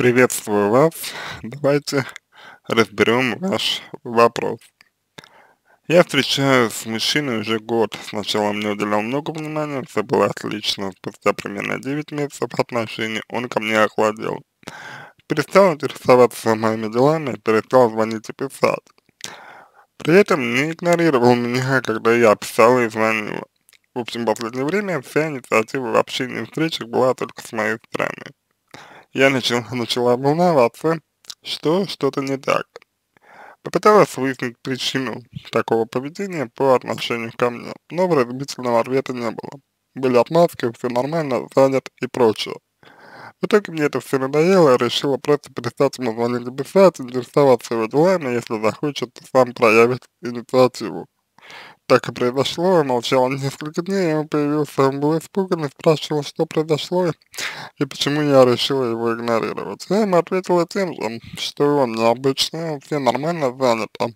Приветствую вас. Давайте разберем ваш вопрос. Я встречаюсь с мужчиной уже год. Сначала мне уделял много внимания, все было отлично. Спустя примерно 9 месяцев отношений он ко мне охладел. Перестал интересоваться моими делами, перестал звонить и писать. При этом не игнорировал меня, когда я писала и звонила. В общем, в последнее время вся инициатива в общении и встречах была только с моей стороны. Я начал, начала волноваться, что что-то не так. Попыталась выяснить причину такого поведения по отношению ко мне, но вразумительного ответа не было. Были отмазки, все нормально, занят и прочее. В итоге мне это все надоело, решила просто перестать ему звонить и писать, интересоваться его делами, если захочет, сам проявит инициативу. Так и произошло, молчал несколько дней, ему появился, он был испуган и спрашивал, что произошло и почему я решила его игнорировать. Я ему ответила тем же, что он необычный, все нормально заняты.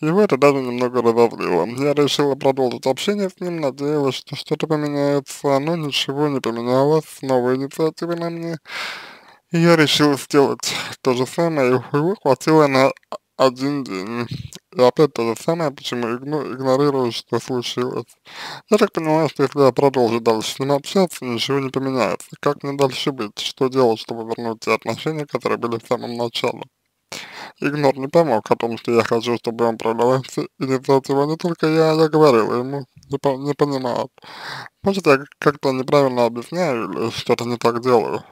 Его это даже немного разозлило. Я решила продолжить общение с ним, надеялась, что что-то поменяется, но ничего не поменялось, новая инициатива на мне. И я решила сделать то же самое, его хватило на один день. И опять то же самое, почему игнорирую, что случилось. Я так понимаю, что если я продолжу дальше с ним общаться, ничего не поменяется. Как мне дальше быть? Что делать, чтобы вернуть те отношения, которые были в самом начале? Игнор не помог о том, что я хочу, чтобы он проявлял инициативу, не только я, я говорила ему, не, по, не понимает. Может, я как-то неправильно объясняю или что-то не так делаю.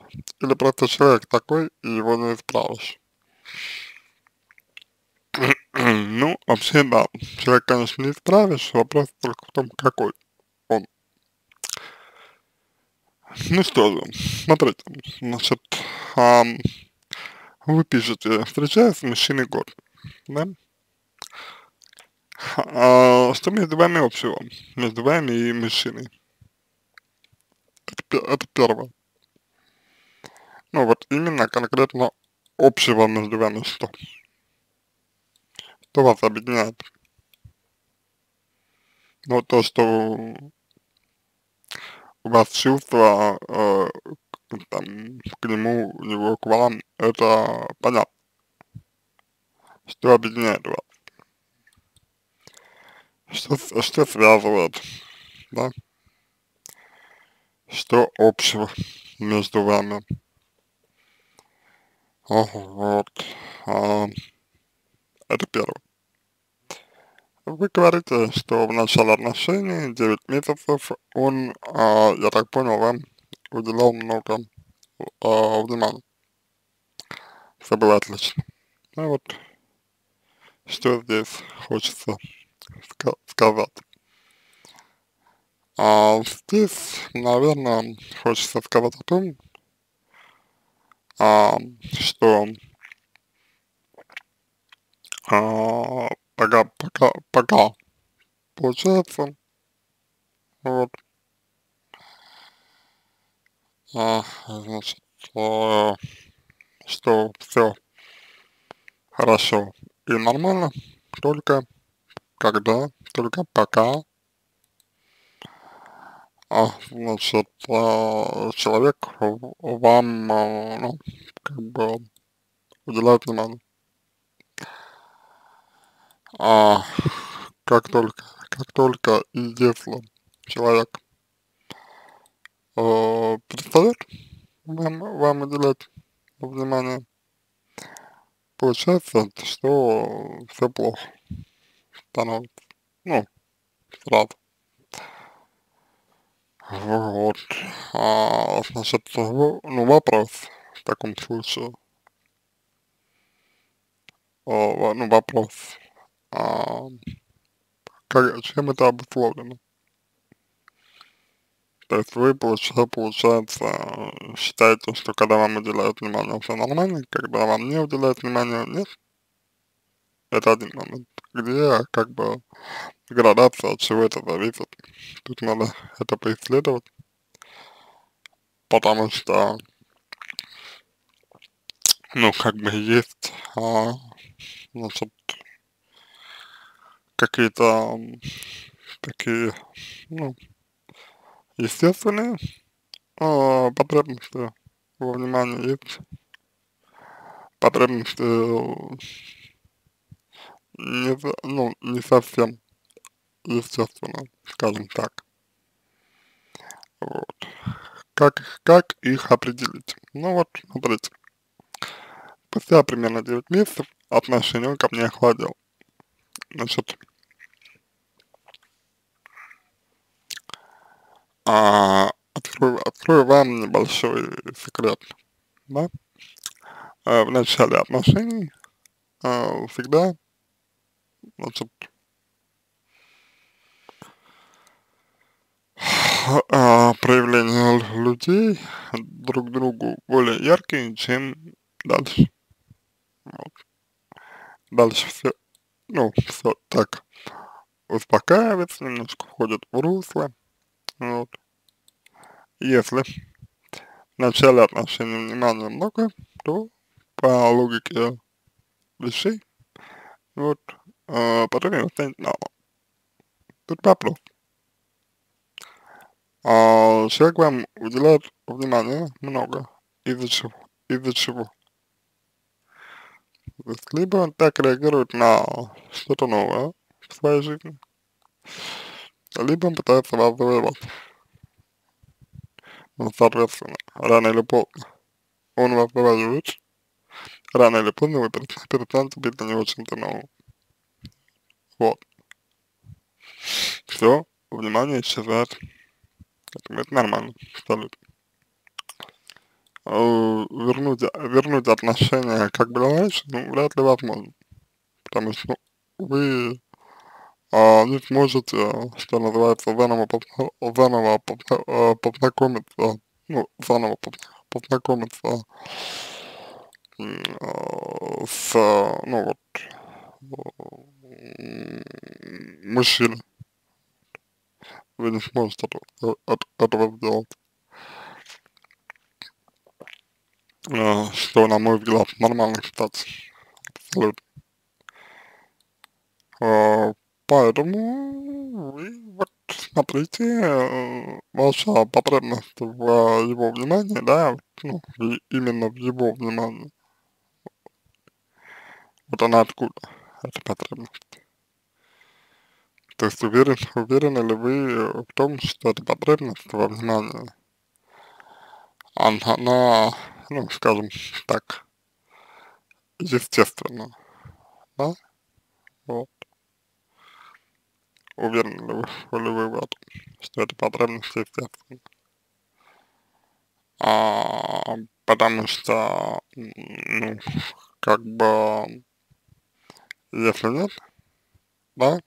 Или просто человек такой, и его не исправишь. Ну, вообще, да, человек, конечно, не исправишь, вопрос только в том, какой он. Ну что же, смотрите, значит, эм, вы пишете, встречаюсь с мужчиной год, да? А, что между вами общего? Между вами и мужчиной? Это первое. Ну вот именно конкретно общего между вами что? Что вас объединяет? Ну, то, что у вас чувства э, там, к нему, у него к вам, это понятно. Что объединяет вас? Что, что связывает, да? Что общего между вами? О, вот. А, это первое. Вы говорите, что в начале отношений, 9 месяцев, он, а, я так понял, вам уделял много а, внимания. Все было отлично. Ну вот, что здесь хочется ска сказать. А здесь, наверное, хочется сказать о том, а, что а, пока, пока, пока. Получается, вот, а, значит, а, что все хорошо и нормально, только когда, только пока, а, значит, а, человек вам, а, ну, как бы уделяет внимание а как только, как только если человек э, перестает вам, вам уделять внимание, получается, что все плохо становится. Ну, сразу. Вот. А, значит, ну, вопрос в таком случае. О, ну, вопрос а, как, чем это обусловлено? То есть вы, получается, считаете, что когда вам уделяют внимание, все нормально, когда вам не уделяют внимания, нет? Это один момент, где как бы градация, от чего это зависит. Тут надо это поисследовать, потому что, ну, как бы есть, а, значит, какие-то такие, ну, естественные э, потребности во внимании есть, потребности э, не, ну, не совсем естественно, скажем так. Вот. Как, как их определить? Ну вот, смотрите. Спустя примерно 9 месяцев отношение ко мне охладил. Значит, а, открою, открою вам небольшой секрет, да? А, в начале отношений а, всегда, значит, а, проявления людей друг другу более яркие, чем дальше. Вот. Дальше все, ну, все так успокаивается, немножко входит в русло. Вот. Если в начале отношений внимания много, то по логике вещей, вот, э, потом его станет мало. Тут вопрос а, человек вам уделяет внимание много. Из-за чего? Из-за чего? То есть, либо он так реагирует на что-то новое в своей жизни, либо он пытается вас завоевать. Ну, соответственно, рано или поздно он вас завоюет, рано или поздно вы перестанете быть для него чем-то новым. Вот. Все, внимание исчезает. Поэтому это нормально, абсолютно. Э, вернуть, вернуть отношения как было раньше, ну, вряд ли возможно. Потому что вы а, не сможете, что называется, заново, позна заново позна э, познакомиться, ну, заново познакомиться э, с, ну, вот, мужчиной вы не сможете этого, этого сделать. Что, на мой взгляд, нормально, кстати. Абсолютно. Поэтому вы вот смотрите, uh, ваша потребность в его внимании, да, ну, именно в его внимании. Вот она откуда, эта потребность. То есть уверен, уверены ли вы в том, что эта потребность во внимании, она, ну, скажем так, естественно, да? Вот. Уверены ли вы, ли вы в этом, что эта потребность естественна? А, потому что, ну, как бы, если нет, да,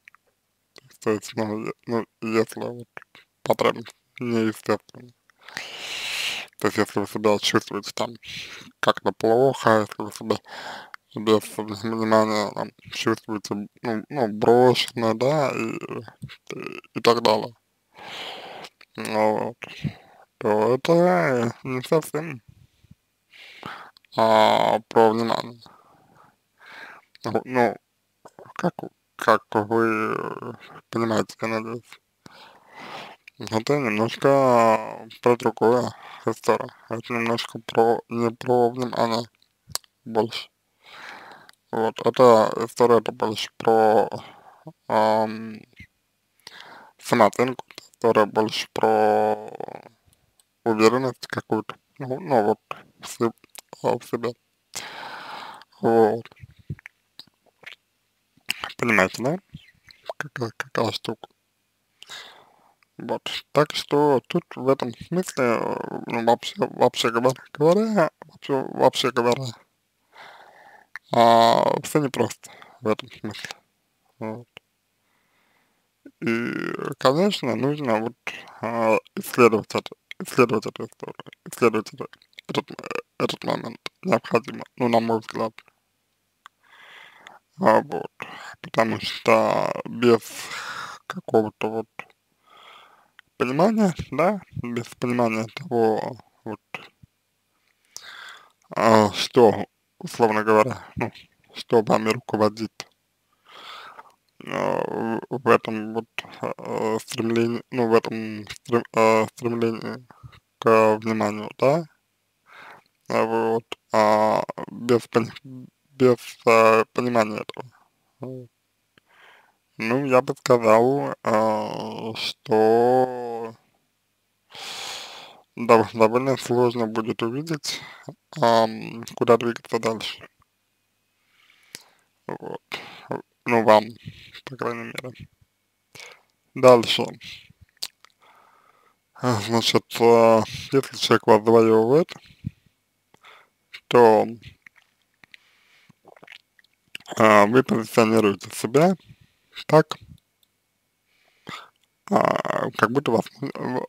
то есть, ну, ну если вот потребность неестественно. То есть, если вы себя чувствуете там как-то плохо, если вы себя без внимания там, чувствуете, ну, ну, брошенно, да, и, и, и так далее. Ну, вот. То это не совсем а, про внимание. Ну, как как вы понимаете, я надеюсь. Это немножко про другое история. Это немножко про, не про внимание больше. Вот, это история это больше про эм, самооценку, история больше про уверенность какую-то, ну, ну вот, в, в себе. Вот. Понимаете, да? Какая, какая штука. Вот. Так что тут в этом смысле, ну, вообще, вообще говоря, вообще, вообще говоря, а, все непросто в этом смысле. Вот. И, конечно, нужно вот а, исследовать это, исследовать эту историю, исследовать это, этот, этот момент необходимо, ну, на мой взгляд. А, вот, потому что без какого-то вот понимания, да, без понимания того, вот, а, что, условно говоря, ну, что вами руководит а, в этом вот а, стремлении, ну, в этом стрем, а, стремлении к вниманию, да, а вот, а, без, без э, понимания этого. Ну, я бы сказал, э, что довольно сложно будет увидеть, э, куда двигаться дальше. Вот. Ну, вам, по крайней мере. Дальше. Значит, э, если человек вас завоевывает, то э, вы позиционируете себя так, а, как будто вас,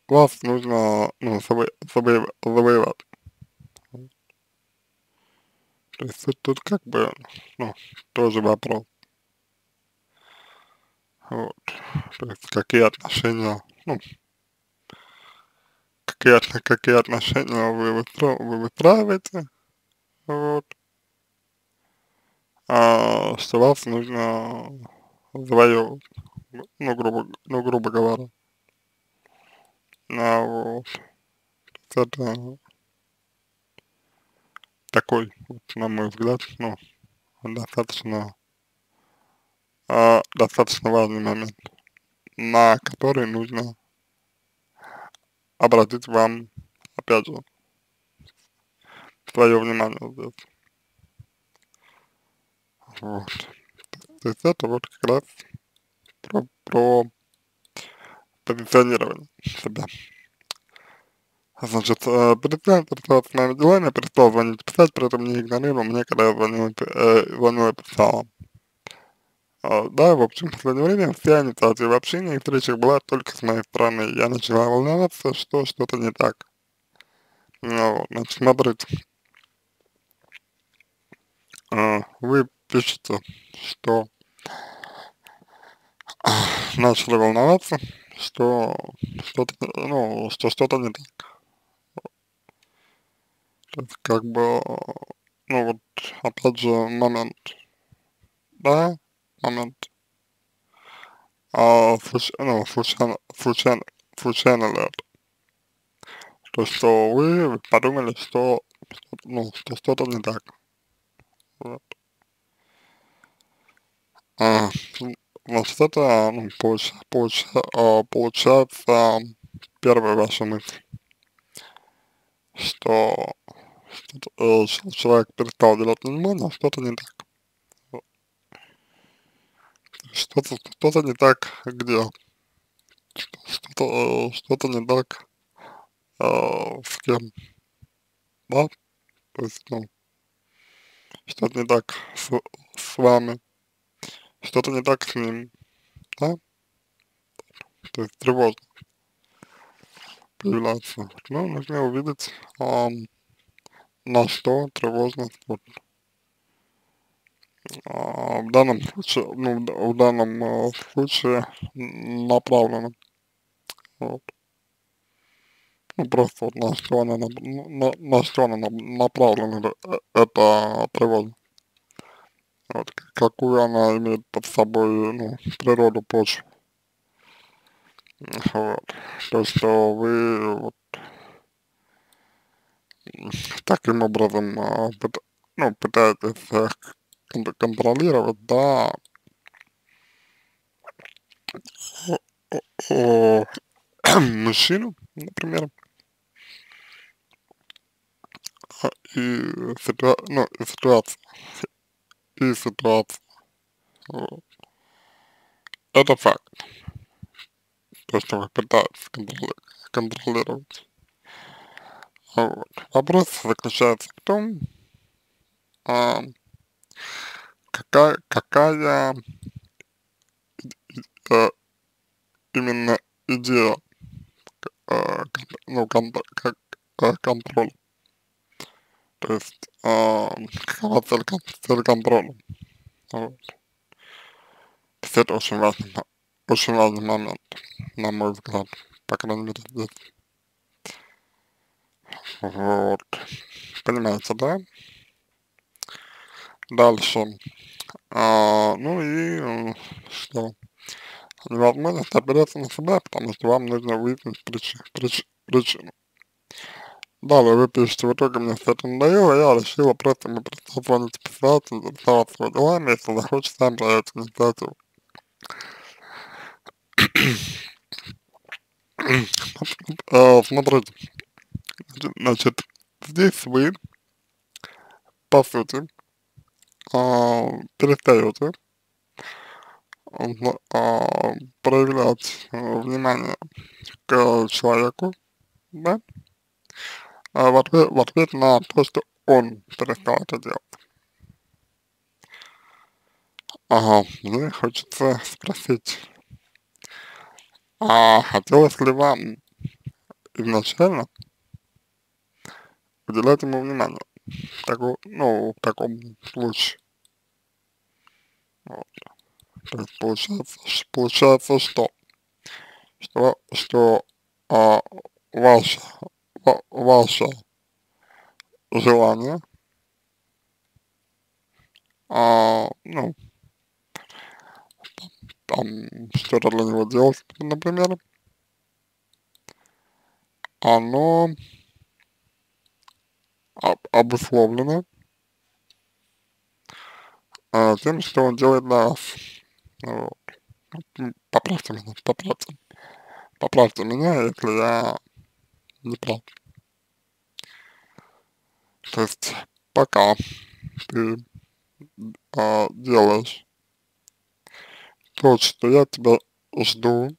вас нужно ну, заво заво завоевать. То есть тут, тут как бы, ну, тоже вопрос. Вот. То есть какие отношения, ну, какие, какие отношения вы, выстро вы выстраиваете, вот, а, что вас нужно завоевывать, ну, грубо, ну, грубо говоря. А, вот. Это такой, вот, на мой взгляд, ну, достаточно, а, достаточно важный момент, на который нужно обратить вам, опять же, свое внимание здесь. Вот. То есть это вот как раз про, про позиционирование себя. Значит, э, перестал интересоваться моими делами, перестал звонить, писать, при этом не игнорировал мне, когда я звонил, э, звонил и писал. Uh, да, в общем, в последнее время вся инициатива в общении и встречах была только с моей стороны. Я начала волноваться, что что-то не так. Ну, значит, смотрите. Uh, вы пишете, что начали волноваться, что что-то, ну, что что-то не так. Как бы, ну вот, опять же, момент, да, момент, а, случ, ну, случайно, случайно, случайно это? То, что вы подумали, что, ну, что что-то не так. Вот. А, значит, это, ну, получ, получ, а, получается первая ваша мысль, что что э, человек перестал уделять внимание, что-то не так. Что-то что-то не так где? Что-то что-то не так э, с кем? Да? То есть, ну, что-то не так с, с вами, что-то не так с ним, да? То есть тревожно появляется. Ну, нужно увидеть, эм, на что тревожно вот, а, в данном случае, ну, в данном а, случае направлено. Вот. Ну, просто вот на что она, на, на, на что она направлена, э, это тревожно. Вот, какую она имеет под собой, ну, природу почвы. Вот. То, что вы вот таким образом, пыт, ну, пытаетесь э, контролировать, да, мужчину, например, и, ситуа ну, и ситуация, и ситуация. Вот. Это факт. То, что вы пытаетесь контролировать. Вот. Вопрос заключается в том, а, какая, какая а, именно идея а, ну, кон как, а, контроля. То есть, а, какова цель, цель контроля. Вот. То есть это очень важный, очень важный момент, на мой взгляд, по крайней мере здесь. Вот. Понимаете, да? Дальше. А, ну и что? Невозможность опереться на себя, потому что вам нужно выяснить прич, прич, причину. Далее вы пишете, в итоге мне все это надоело, я решила просто ему позвонить, писать, интересоваться его делами, если захочет сам проявить инициативу. э, смотрите, значит, здесь вы, по сути, э, перестаете э, проявлять э, внимание к человеку, да, в, ответ, в ответ на то, что он перестал это делать. Ага, мне хочется спросить, а хотелось ли вам изначально уделять ему внимание, таку, ну, в таком случае? Вот. То есть получается, получается что? Что, что а, ваше, ва, ваше желание, а, ну, там что-то для него делать, например, оно об, обусловлено а, тем, что он делает для вас. Вот. Поправьте меня, поправьте. Поправьте меня, если я не прав. То есть, пока ты а, делаешь то, что я тебя жду,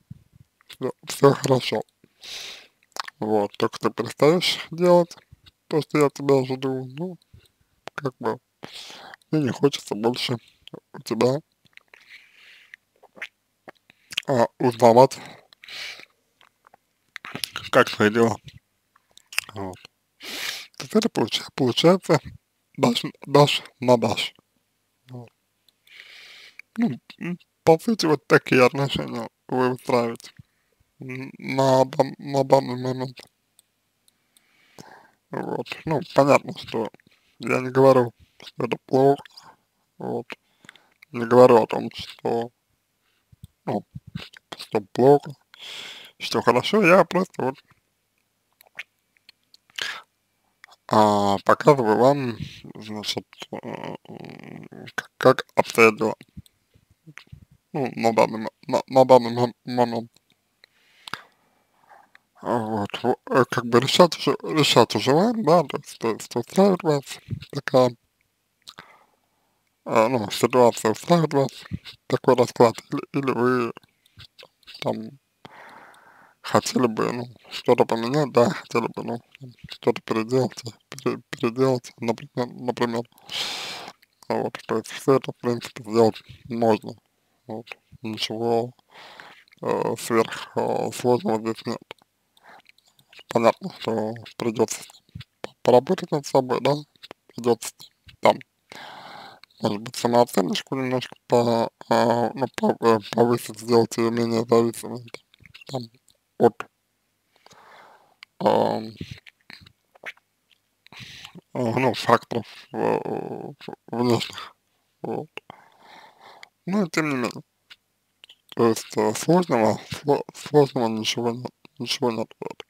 все хорошо. Вот, только ты перестаешь делать то, что я тебя жду, ну, как бы, мне не хочется больше у тебя а, узнавать, как твои дела. Вот. Есть это получается, получается дашь, дашь на дашь. Вот. Ну, по сути, вот такие отношения вы устраиваете на, на данный момент. Вот. Ну, понятно, что я не говорю, что это плохо. Вот. Не говорю о том, что, ну, что плохо, что хорошо, я просто вот а, показываю вам, значит, э, как, как обстоят дела. Ну, на данный, на, на данный момент. Вот, э, как бы решать уже, решать уже вам, да, то есть, то есть устраивает вас такая, э, ну, ситуация устраивает вас, такой расклад, или, или вы там хотели бы, ну, что-то поменять, да, хотели бы, ну, что-то переделать, пере, переделать, например, например, вот, то есть все это, в принципе, сделать можно, вот, ничего э, сверх э, здесь нет. Понятно, что придется поработать над собой, да, придется там, может быть, самооценочку немножко по, а, ну, э, повысить, сделать ее менее зависимой там, от а, ну, факторов внешних, вот. Ну, и тем не менее, то есть э, сложного, сложного ничего нет, ничего нет в этом.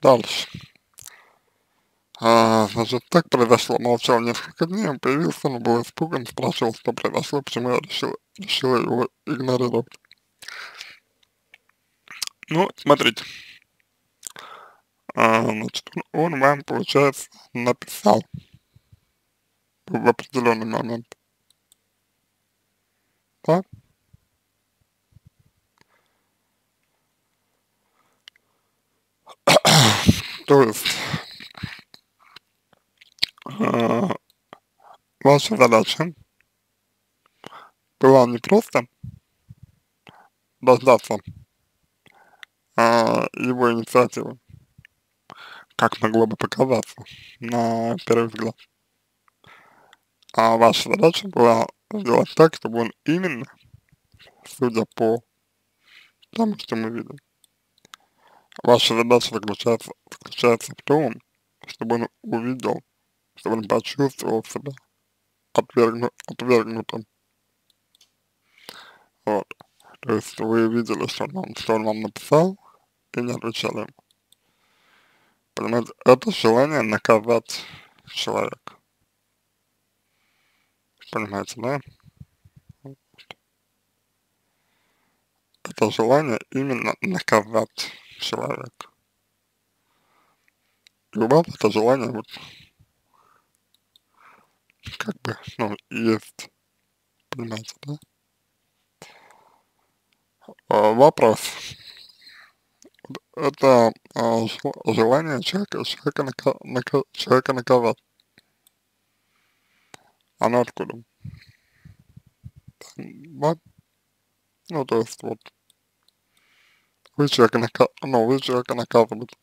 Дальше. А, значит, так произошло. Молчал несколько дней, он появился, но был испуган, спрашивал, что произошло, почему я решил, решил его игнорировать. Ну, смотрите. А, значит, он, вам, получается, написал в определенный момент. Так? То есть э, ваша задача была не просто дождаться э, его инициативы, как могло бы показаться на первый взгляд. А ваша задача была сделать так, чтобы он именно, судя по тому, что мы видим, Ваша задача заключается, заключается в том, чтобы он увидел, чтобы он почувствовал себя отвергну, отвергнутым. Вот. То есть вы видели, что он, что он вам написал, и ему. понимаете, это желание наказать человека. Понимаете, да? Это желание именно наказать человека. И у вас это желание вот как бы, ну, есть, понимаете, да? А, вопрос. Это а, желание человека, человека, нака, нака, человека наказать. Оно откуда? Да? Ну, то есть, вот, вы человека, нака, ну, вы человека наказываете.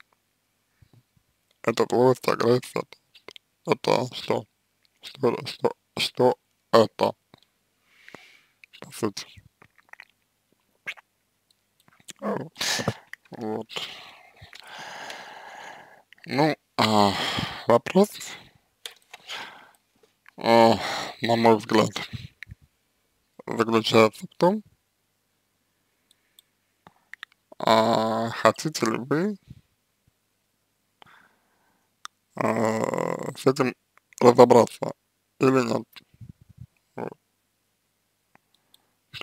Это злость, агрессия, это что? Что, что, что это? По сути. Вот. Ну, а, вопрос, а, на мой взгляд, заключается в том, а, хотите ли вы а, с этим разобраться или нет. Вот.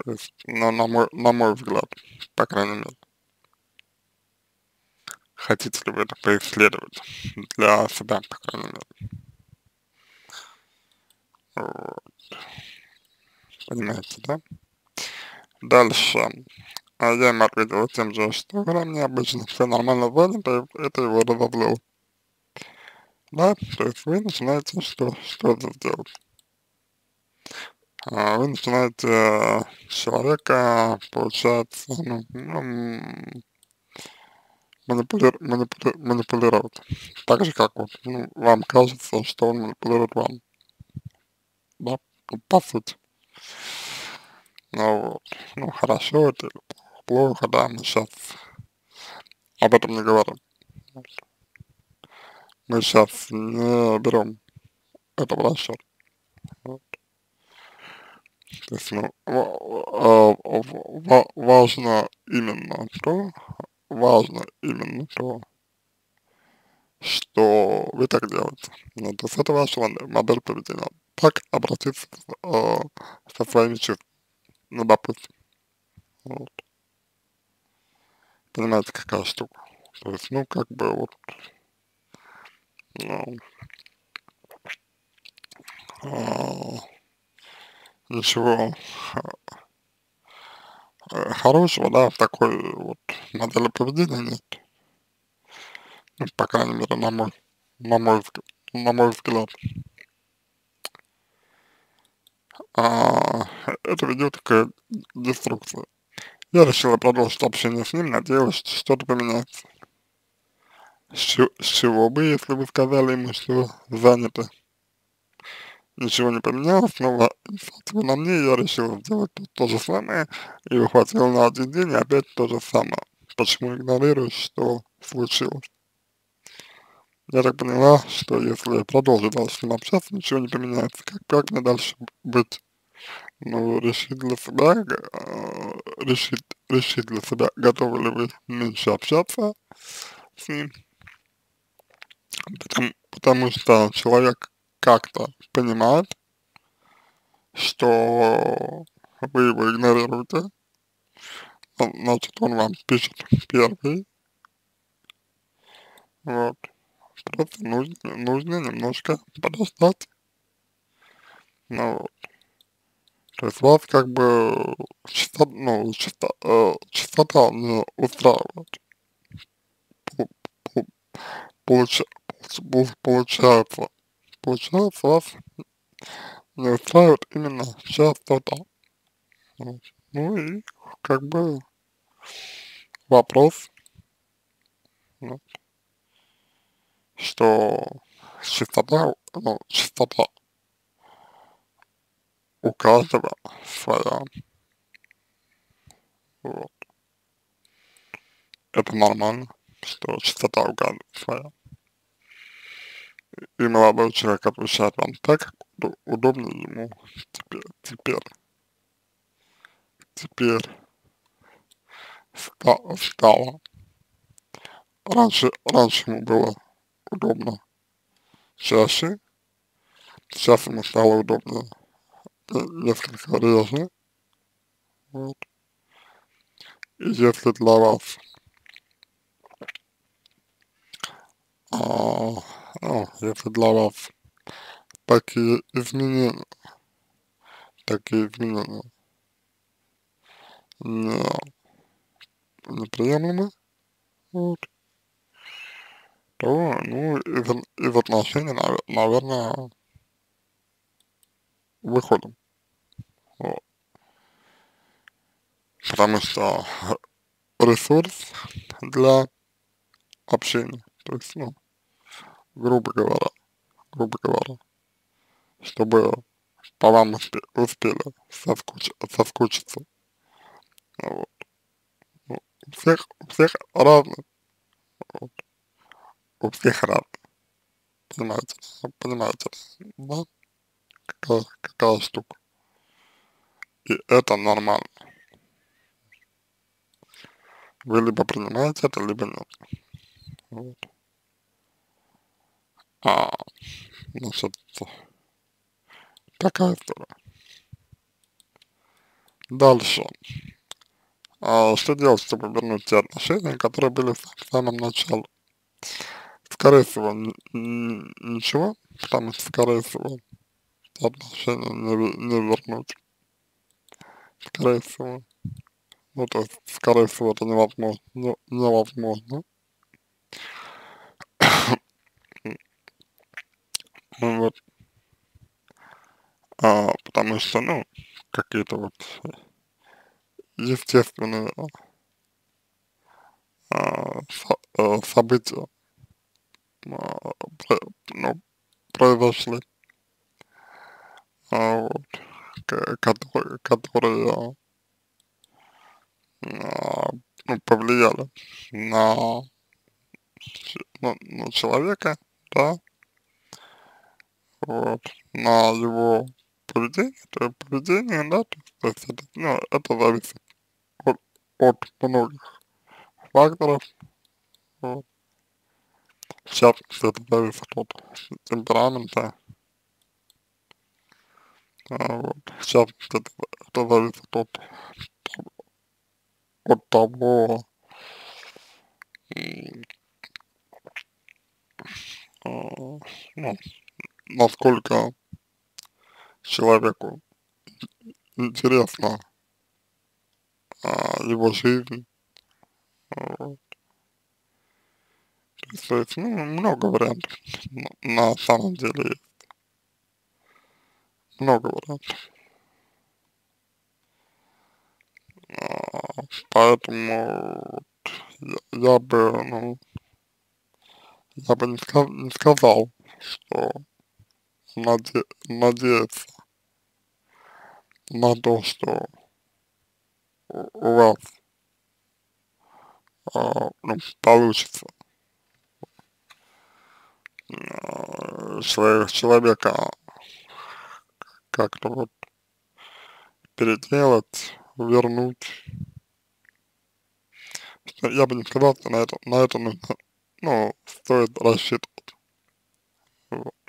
То есть, на, на, мой, на мой взгляд, по крайней мере. Хотите ли вы это поисследовать для себя, по крайней мере. Вот. Понимаете, да? Дальше. А я ему ответил тем же, что когда мне обычно все нормально занято, это его разозлило. Да, то есть вы начинаете что, что-то делать. А вы начинаете э, человека, получается, ну, ну манипули манипули манипулировать. Так же, как вот, ну, вам кажется, что он манипулирует вам. Да, по сути. Ну вот, ну хорошо это плохо, да, мы сейчас об этом не говорим. Мы сейчас не берем это в расчет. То есть, ну, важно именно то, важно именно то, что вы так делаете. Ну, то есть это ваша модель поведения. Так обратиться э, со своими чувствами. Ну, допустим. Вот. Понимаете, какая штука. То есть, ну, как бы вот, ну, э, ничего э, хорошего, да, в такой вот модели поведения нет. Ну, по крайней мере, на мой, на мой, на мой взгляд. А, это ведет к деструкции. Я решила продолжить общение с ним, надеялась, что что-то поменяется. С чего бы, если вы сказали ему, что заняты? Ничего не поменялось, но на мне я решил сделать то, же самое и ухватил на один день и опять то же самое. Почему игнорируешь, что случилось? Я так поняла, что если продолжить дальше с ним общаться, ничего не поменяется. Как, как мне дальше быть? Ну, решить для себя, э, решить, решить для себя, готовы ли вы меньше общаться с ним. Потому, потому что человек как-то понимает, что вы его игнорируете, значит, он вам пишет первый. Вот. Просто нужно, нужно немножко подождать. Ну вот. То есть вас как бы частота, ну, частота, э, частота не устраивает. Получа, получается, получается вас не устраивает именно частота. Вот. Ну и как бы вопрос, что частота, ну, частота у каждого своя. Вот. Это нормально, что частота у каждого своя. И молодой человек отвечает вам так, как удобно ему теперь. Теперь, теперь стало. Раньше, раньше ему было удобно чаще, сейчас ему стало удобно несколько реже, вот. И если для вас а, ну, если для вас такие изменения, такие изменения не, неприемлемы, вот, то, ну, из, из отношений, наверное, выходим. Вот. Потому что ресурс для общения, то есть, ну, грубо говоря, грубо говоря, чтобы по вам успе успели соскуч соскучиться. Вот. Ну, у всех, у всех разный. Вот. У всех разный. Понимаете, понимаете, да? Какая, какая штука. И это нормально. Вы либо принимаете это, либо нет. Вот. А, значит, такая история. Дальше. А, что делать, чтобы вернуть те отношения, которые были в самом начале? Скорее всего, ничего, потому что, скорее всего, отношения не, не вернуть. Скорее всего. Ну, то есть, скорее всего, это невозможно. Не, невозможно. ну вот. А, потому что, ну, какие-то вот естественные а, со, а, события а, про, ну, произошли, а, вот, которые, которые а, ну, повлияли на, на, на человека, да, вот, на его поведение, то поведение, да, то, есть это, ну, это зависит от, от многих факторов, вот. В частности, это зависит от темперамента, а, вот. В частности, это, это зависит от, от того, а, ну, насколько человеку интересна а, его жизнь. Вот. То есть, ну, много вариантов на самом деле есть. Много вариантов. А, поэтому я, я бы, ну, я бы не, сказ не сказал, что наде надеяться на то, что у вас а, ну, получится а, человека как-то вот переделать, вернуть. Я бы не сказал, что на это, на это нужно, ну, стоит рассчитывать. Вот.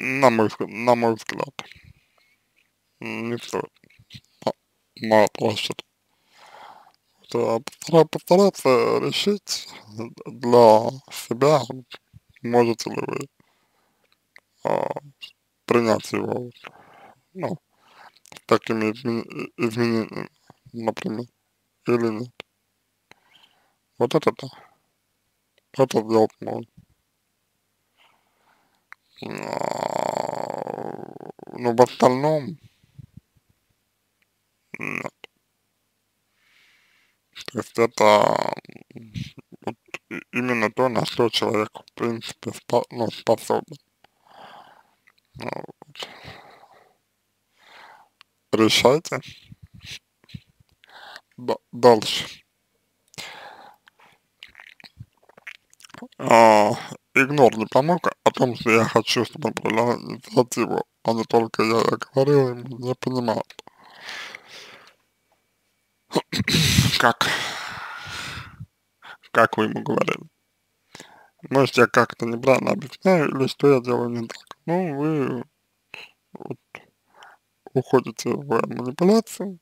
На мой, на мой взгляд не стоит на площадь. Постараться решить для себя, можете ли вы а, принять его, ну, такими изменениями, например, или нет. Вот это да. Это сделать можно. Но в остальном нет. То есть это вот именно то, на что человек, в принципе, спо ну, способен. Ну вот. Решайте. Д дальше. А, игнор не помог о том, что я хочу, чтобы он проявлял инициативу, а не только я, я говорил, ему не понимал. как, как вы ему говорили. может я как-то неправильно объясняю или что я делаю не так. Ну, вы вот уходите в манипуляцию,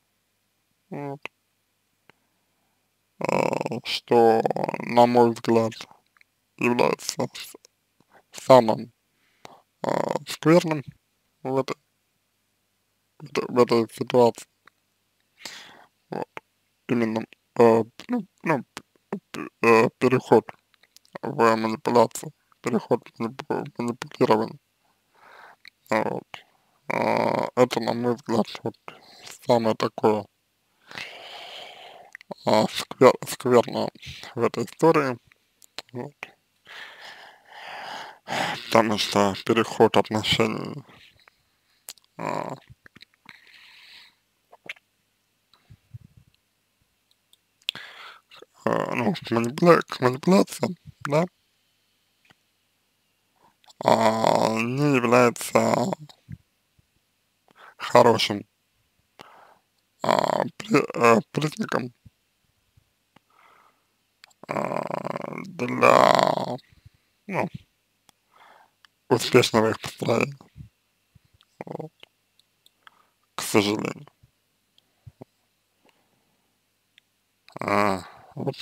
вот, а, что, на мой взгляд, является самым а, скверным в этой, в этой ситуации. Вот. Именно э, ну, ну, э, переход в манипуляцию, переход в манипулирование. Вот. А, это, на мой взгляд, вот самое такое а, сквер, скверное в этой истории. Вот. Потому что переход отношений а, а, ну, к, манипуля к манипуляциям, да, а, не является хорошим а, при, а, признаком а, для, ну, успешного их построения, вот, к сожалению. А, вот.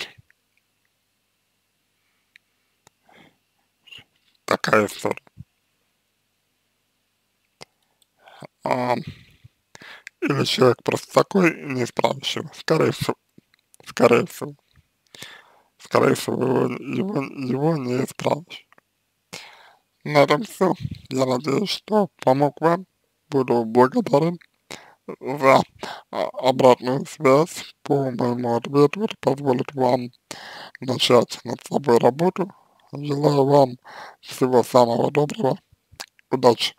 Такая история. А, или человек просто такой, не справишь его, скорее всего, скорее всего, скорее всего, его, его, его не исправишь. На этом все. Я надеюсь, что помог вам. Буду благодарен за а, обратную связь по моему ответу. Это позволит вам начать над собой работу. Желаю вам всего самого доброго. Удачи!